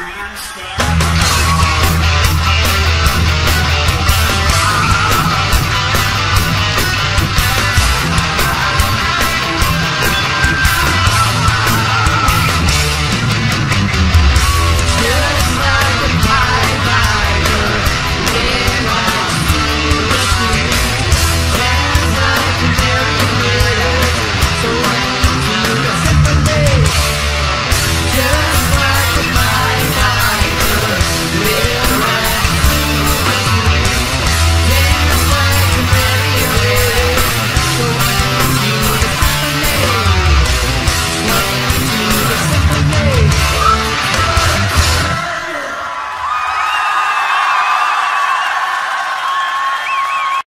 Lance Bell.